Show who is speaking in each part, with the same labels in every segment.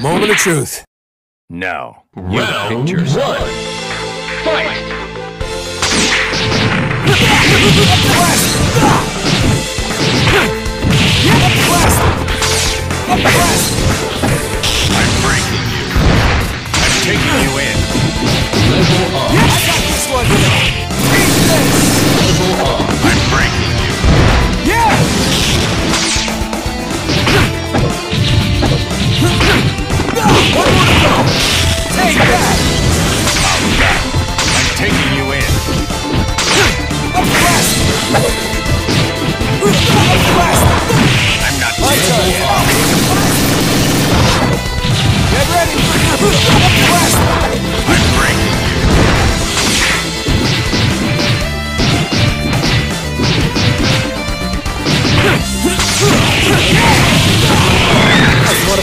Speaker 1: Moment of truth.
Speaker 2: Now, You're the
Speaker 3: Round
Speaker 2: pictures.
Speaker 3: one. Fight!
Speaker 2: I'm breaking you. I'm taking you in.
Speaker 3: Level up.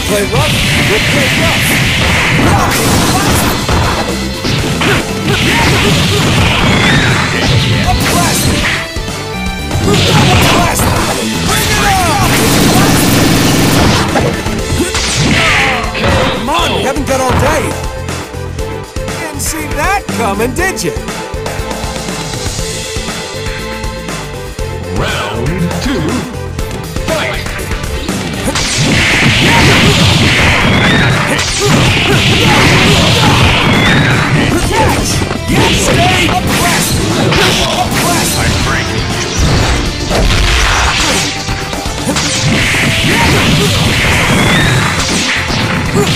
Speaker 1: Play rough? We'll play rough. Come on, we haven't got all day. Didn't see that coming, did you?
Speaker 3: Round two.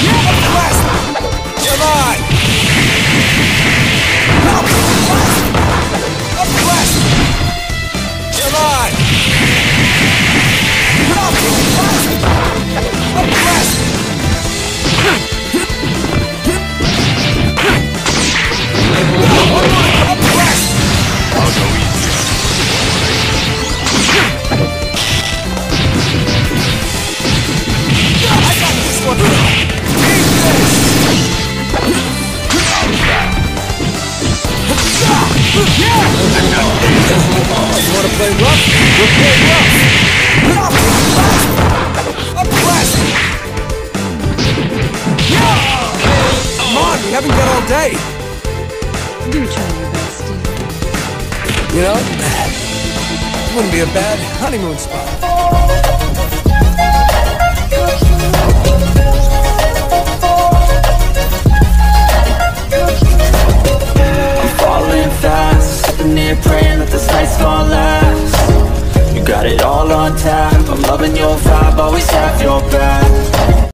Speaker 1: Come You wanna play rough? We'll play rough. Come on, we haven't got all day.
Speaker 4: Try your best.
Speaker 1: You know, wouldn't be a bad honeymoon spot.
Speaker 5: on time. I'm loving your vibe, always have your back